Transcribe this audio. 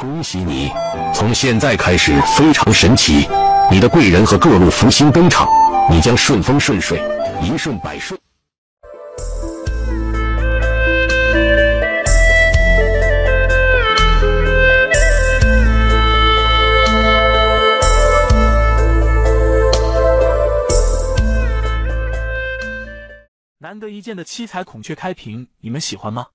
恭喜你从现在开始非常神奇你的贵人和各路福星登场你将顺风顺水一顺百顺。难得一见的七彩孔雀开屏你们喜欢吗？